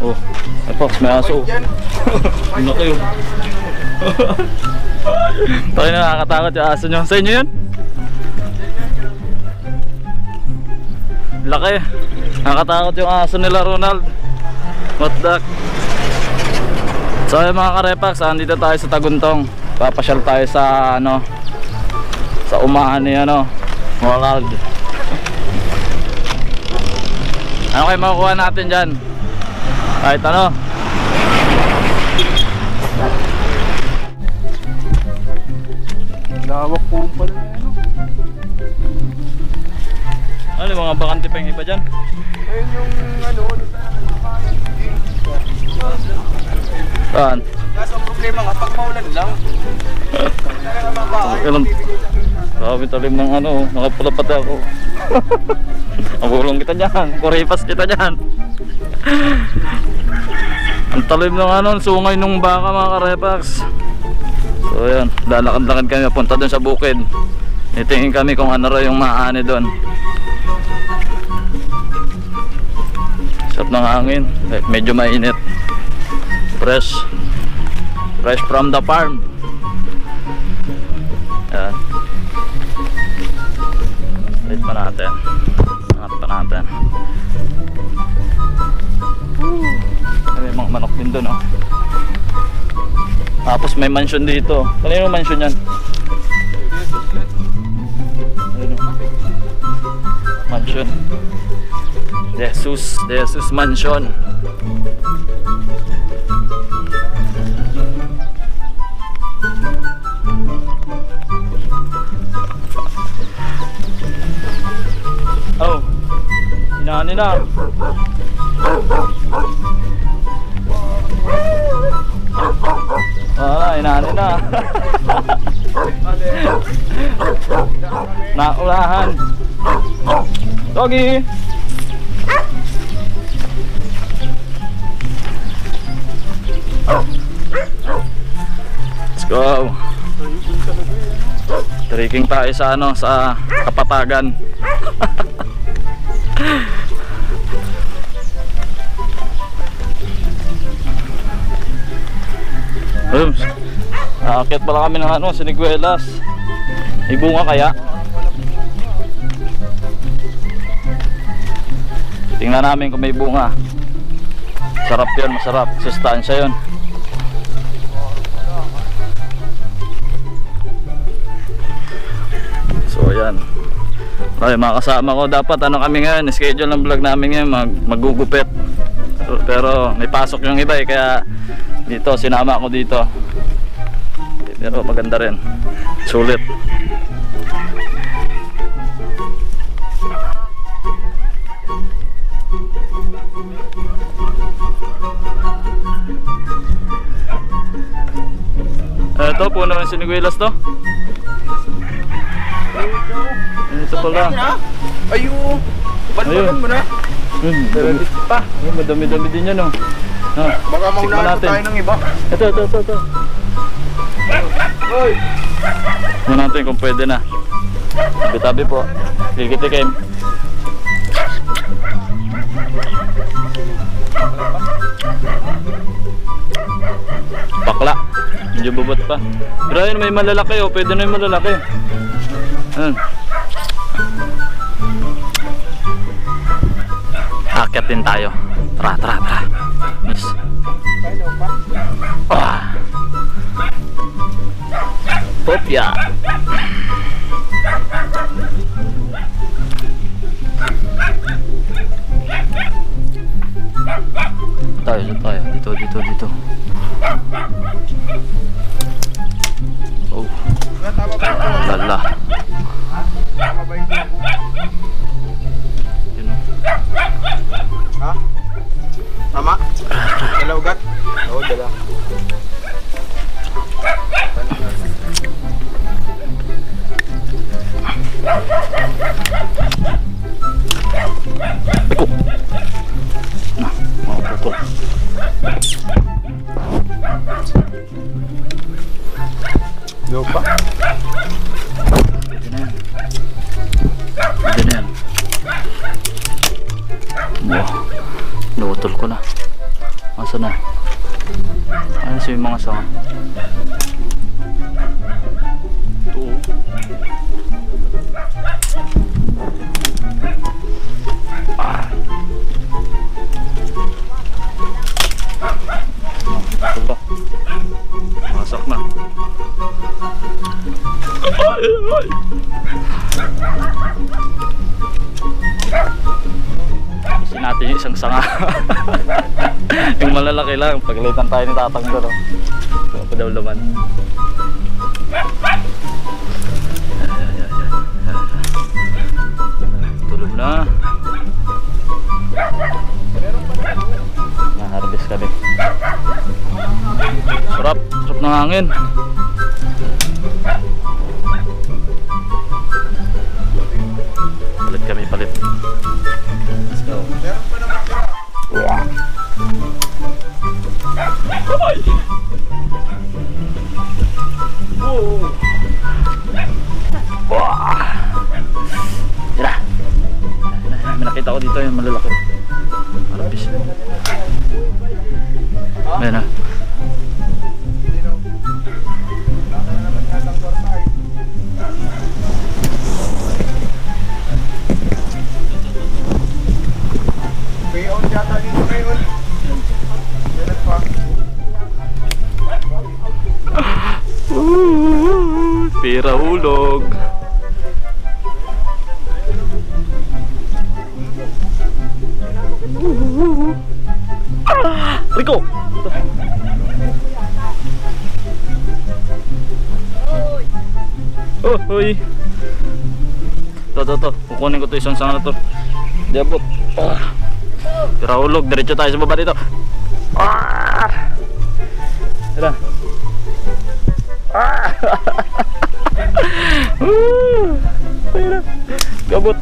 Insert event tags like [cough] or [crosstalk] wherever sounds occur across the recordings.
Oh, Pops, may aso. oh. Ano kayo? Tayo na nakakatakot yung aso nyo. Sa inyo yun? Laki. Nakakatakot yung aso nila Ronald. What the? So mga karepax, andito tayo sa Taguntong. Papasyal tayo sa ano sa umahan ni ano Ronald. Ano kayo makukuha natin dyan? Kahit ano Lawak po pala na ano. Ano mga bakante pa yung iba dyan? Ayun yung ano, ano Saan? Kaso ang problema nga, pag maulan lang. Ilang Grabe talim ng ano, nakapula pati ako. [laughs] Ang bulong kita dyan, kuripas kita dyan. Ang talim ng ano, sungay nung baka mga karepax. So yan, lalakad-lakad kami punta dun sa bukid. Itingin kami kung ano raw yung maani doon. Sarap ng hangin, eh, medyo mainit. Fresh. Fresh from the farm. Yan. Wait pa natin. Angat pa natin. Manok din doon, oh. Tapos may mansion dito. Kanino mansion yan? Ayun, oh. Mansion. Jesus, Jesus Mansion. Oh, inani na. Ah, inani na. Naulahan. Doggy. Let's go. Trekking tayo sa ano sa Kapatagan. Ayun. [laughs] Nakakit pala kami ng ano, siniguelas. May bunga kaya? Tingnan namin kung may bunga. Sarap yun, masarap. Sustansya yun. So ayan. Ay, mga kasama ko dapat ano kami ngayon, schedule ng vlog namin ngayon mag magugupit. Pero may pasok yung iba eh kaya dito sinama ako dito. Pero maganda rin. Sulit. Ito, puno ng siniguelas to. Ito pala. Ayun. Balbalan mo na. Hmm, Diretso pa. Madami-dami din yan oh. Ah, Baka pa natin. tayo ng iba. Ito, ito, ito, ito. Tignan natin kung pwede na. Tabi-tabi po. Kikitikim. Bakla. Medyo bubot pa. Pero ayun, may malalaki oh. Pwede na yung malalaki. Ayun. Akyat din tayo. Tara, tara, tara. Yes. Ah. Popya. Tayo, tayo. Dito, dito, dito. Oh, lala. Yun. Ha? Tama? Dala ugat? Oo, dala. Inutol ko na. Asa na? Ano sa mga sanga? Malalaki lang. Paglitan tayo ni Tatang doon. Oh. Padawlaman. Tulog na. Na-harvest kami. Sarap. Sarap ng hangin. Ayan na. Baka na eh. Payout yata dito ngayon. Kailan pa? Pira hulog. Rico! Oh, hoy. To, to, to. Kukunin ko to isang sanga na to. Diabot. Ah. Pira hulog. Diretso tayo sa baba dito. Ah! Tara. Ah! Woo! [laughs] Gabot.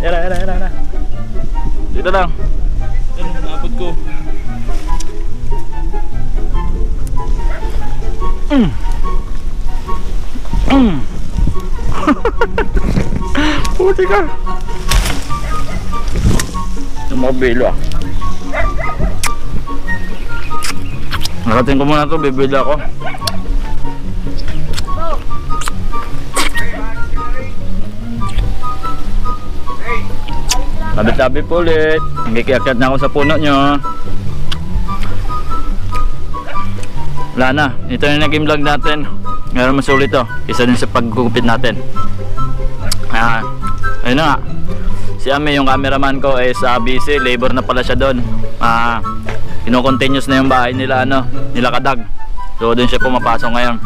Era, era, era, era. Dito lang. Yan, nabot ko. Mm. Mm. Puti ka. Belo ah. Nakating ko muna to, bibili ako. Tabi-tabi po ulit. Nagkikiakyat na ako sa puno nyo. Wala na. Ito yung naging vlog natin. Meron mas ulit to. Isa din sa paggugupit natin. Ah, ayun na nga. Si Ami, yung cameraman ko, is sa busy. Labor na pala siya doon. Ah, ino-continuous na yung bahay nila, ano, nila kadag. So, doon siya pumapasok ngayon.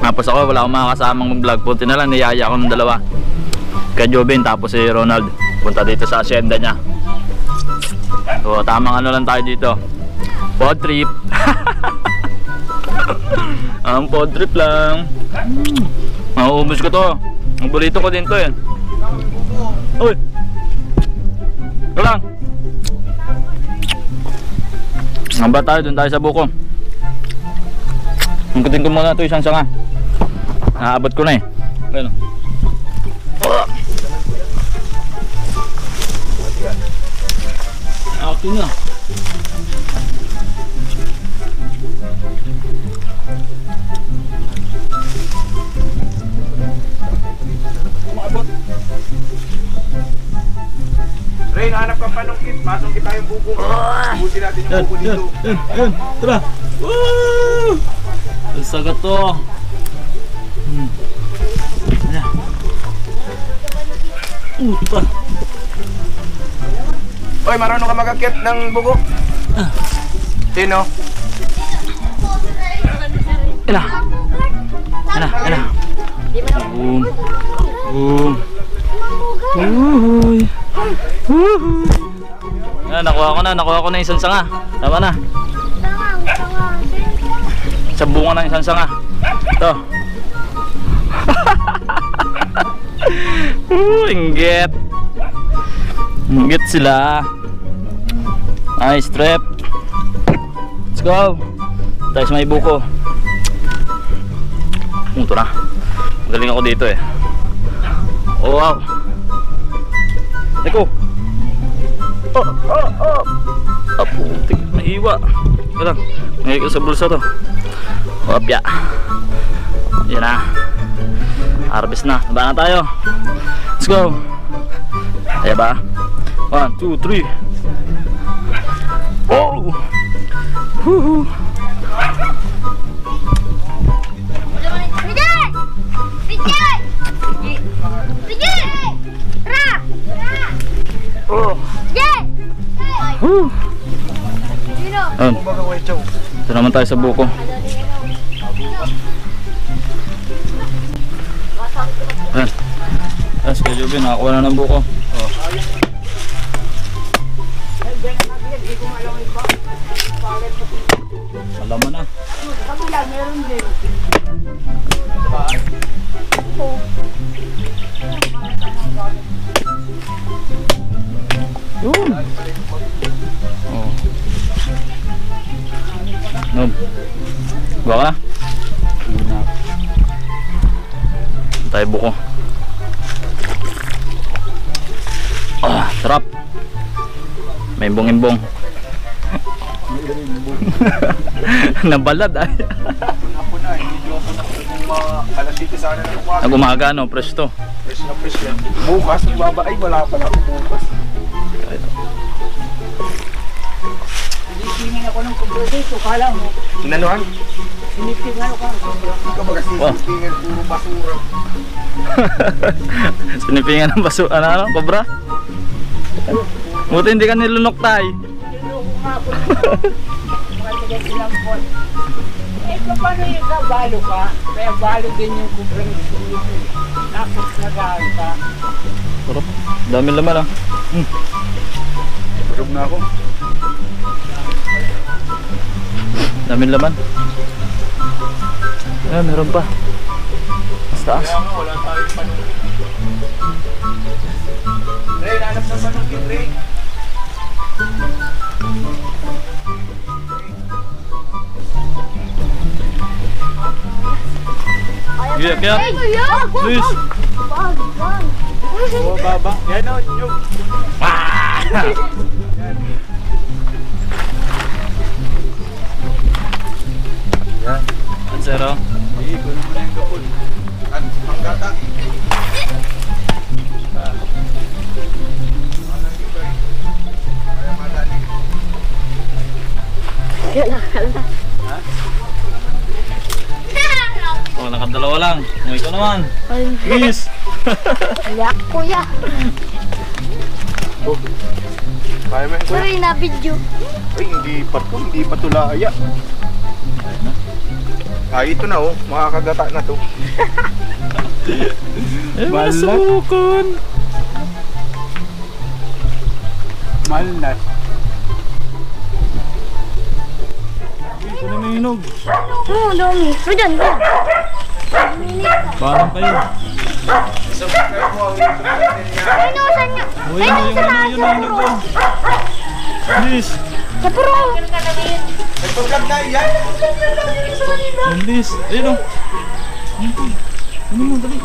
Tapos ako, wala akong makakasamang mag-vlog. Punti na lang, niyaya ako ng dalawa kay Jobin tapos si Ronald punta dito sa asyenda niya so tamang ano lang tayo dito pod trip [laughs] ang pod trip lang. Mm. mauubos ko to. Ang burrito ko din to eh. Uy! Ito lang. Ang ba tayo dun tayo sa buko. Hangkutin ko muna ito isang sanga. Naabot ko na eh. Ayun. Akin na. Panungkit. Masong kita yung buko. Buti natin yung buko dito. yan, yan. Tara. Woo! Ang sagat to. Hmm. Ayan. Uh, pa. Oy, marunong ka magakit ng buko? Sino? Ina. Ina, ina. Boom. Boom. Uy. Uy. Yan, nakuha ko na, nakuha ko na isang sanga. Tama na. Sa bunga ng isang sanga. Ito. [laughs] uh, inggit. Inggit sila. Nice trip. Let's go. Tayo sa may buko. Ito na. Magaling ako dito eh. Oh wow. Eko. Oh, oh, oh. Ah, putik. Naiwa. Ito lang. Ngayon ko sa bulsa to. Opya. Yan na. Harvest na. Baba na tayo. Let's go. Kaya ba? One, two, three. Oh! Woohoo! Sige! Sige! Sige! Ra! Ra! Oh! Woo! Ayun. Ito naman tayo sa buko. Ayan. Ayan, si Jubin, nakakuha na ng buko. Oh. Alam mo na. Yun. Nom. Bawa ka? Tayo buko. Ah, sarap. May bong-imbong. [laughs] Nabalad ay. Ako na, hindi ako na kung alas 7 sana na umaga. Nag umaga no, fresh to. Fresh na fresh. Bukas, ay wala pa na bukas. So kala mo, Inanuhan? sinipingan ako ng kumberde. Ikaw baga sisipingin, puro basura. [laughs] Sinipingan ng baso, ano, ano, kobra? Buti hindi ka nilunok tay. Niloko nga ako ng mga ilang buwan. Eh, paano yung kabalo ka? Kaya balo din yung kumberde. Tapos nagaan ka. Sarap. Dami laman ah. Tulog na ako. Dami laman. Ah, meron pa. Mas taas. Kaya nga, wala tayong panong. Ray, nanap na panong Ray. Kaya, kaya. Luis. Baba. Yan o, yung. [laughs] Yan. Ang zero. Kunin mo na yung kapul. At panggata. Oh, nakadalawa lang. Oh, ikaw naman. Luis. Yak, kuya. Kaya mo? Sorry na video. Ay, hindi pa to, hindi pa to laya. Ah, ito na oh, makakagata na to. [laughs] Eh, Balat. masukon. Malnat. Ito na may hinog. Oo, dami. Pero dyan, dyan. Balang kayo. Ay, saan nyo? Oh, yun, yun, yun, yun, yun, hinog doon. Luis. Sa puro. Nagpag-vlog na yan. Yung Luis. Ayun oh. Ano mo, dali.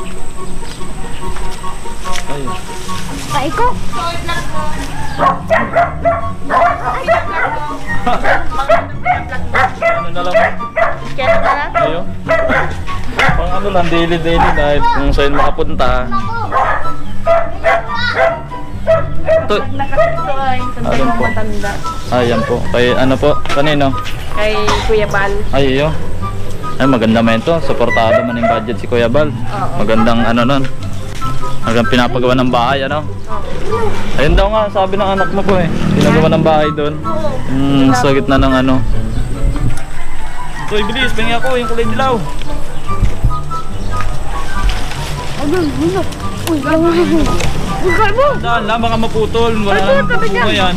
Ayun. Ay, ko. Ano na lang. Kaya na lang. Ayun. Pang ano lang, daily daily dahil kung saan makapunta. Ito. Nakasito ay po? matanda. Ayan po. Kay ano po? Kanino? Kay Kuya Bal. Ay, iyo. Ay, maganda man ito. Supportado man yung budget si Kuya Bal. Magandang ano nun. Hanggang pinapagawa ng bahay, ano? Ayun daw nga, sabi ng anak mo po eh. Pinagawa ng bahay doon. Hmm, sa gitna ng ano. Uy, bilis, pengi ako, yung kulay dilaw. Ayun, ayun. Uy, ayun. Uy, kalbo. Daan lang, baka maputol. Wala nang bunga yan.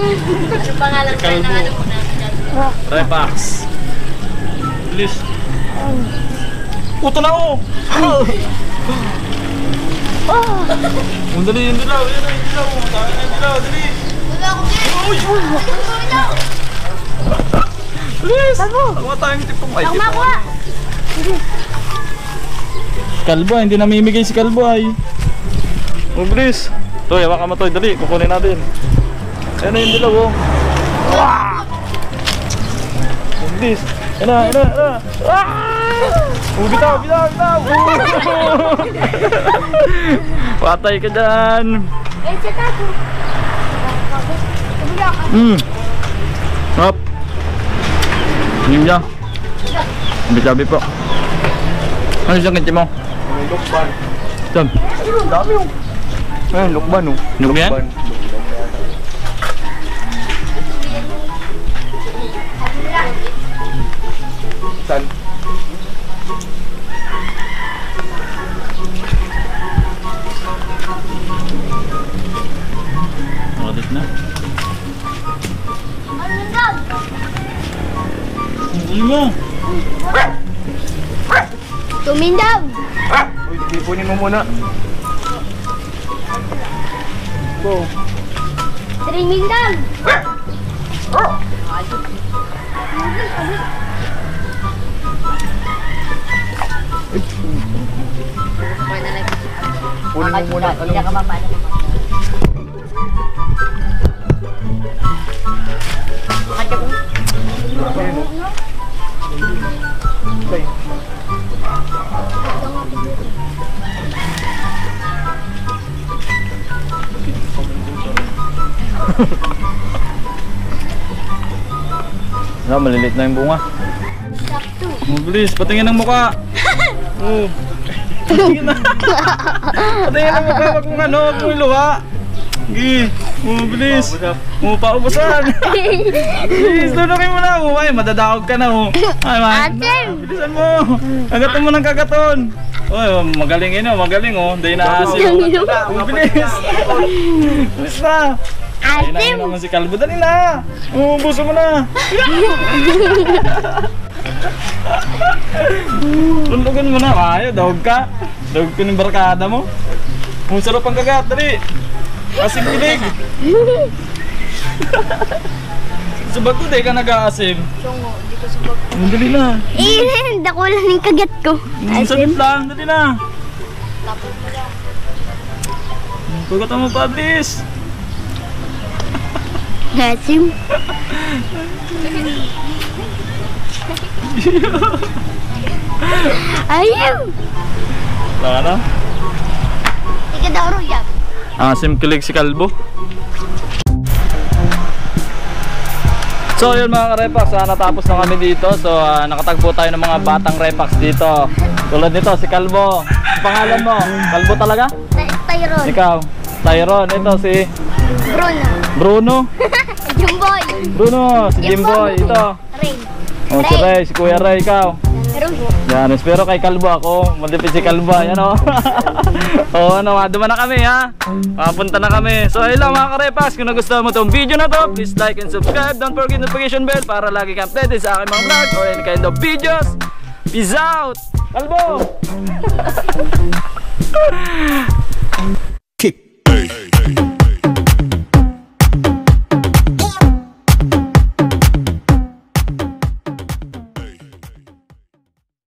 [laughs] Yung pangalan ko na ano mo na. Packs. Bilis. Puto na oh! Oh, Ang dali yung dilaw, yun na yung dilaw. Dami na yung dilaw, dali. wala ko din. Uy, wala. Bilis! Ako tayong tipong ay Ako makuha. Kalbo, hindi namimigay si Kalbo ay. Mabilis. Toy, hawakan mo Toy, dali, kukunin natin. Ayan na yung dilaw oh. Wah! Mabilis. Ayan na, ayan na, ayan na. Ah! Oh, bitaw, bitaw, bitaw. Oh! [laughs] Patay ka dyan. Eh, sa tapo. Tumula ka. Hmm. Hop. Inim niya. Sabi-sabi po. Ano siyang kinti mo? May lukban. Saan? Ayun, dami yung. Ayun, lukban oh. Nyug yan? Lukban. Saan? Audit na. Ano mo? Tumindam. Uy, ipunin mo muna. Go. Trimindam. Punin mo muna. Ano? Ayun, oh. Ay. [laughs] Ah, malilit na yung bunga. Mabilis, patingin ng mukha. [laughs] Oo. Patingin na. [laughs] Patingin ng mukha, wag mong ano, wag mong iluha. Gi, mabilis. Mo paubusan. Please, tunukin mo na. Oh, ay, madadawag ka na. Oh. Ay, man. Bilisan mo. Kagaton mo ng kagaton. Oy, oh, magaling yun, oh, magaling oh. Hindi na asin. Oh, bilis. Bilis na. Asim! naman si Kalbo. Dali na. Umubuso mo na. Tuntugan mo na. Ayaw, dawag ka. Dawag ko ng barkada mo. Ang sarap ang kagat. Dali. Asim kilig. Sa bato, di ka nag-aasim. Tungo, dito sa bag. Ang Dali na. Eh, dako lang yung kagat ko. Ang sarap lang. Dali na. Kagatan mo pa, please. Asim. Ayun! Wala na. Ika daw ruyap. Asim kilig si Kalbo. So yun mga ka-repax, ah, natapos na kami dito. So ah, nakatagpo tayo ng mga batang repax dito. Tulad nito, si Kalbo. Ang pangalan mo? Kalbo talaga? Tyron. Ikaw? Tyrone. Ito si Bruno. Bruno. [laughs] Jumboy. Bruno, si Jimboy. Ito. Ray. Oh, si Ray, si Kuya Ray, ikaw. Yan, pero kay Kalbo ako, malipit si Kalbo, yan o. Oo, ano, duman na kami ha. Papunta na kami. So, ayun lang mga karepas, kung nagustuhan mo tong video na to, please like and subscribe. Don't forget notification bell para lagi kang updated sa aking mga vlog or any kind of videos. Peace out! Kalbo! [laughs]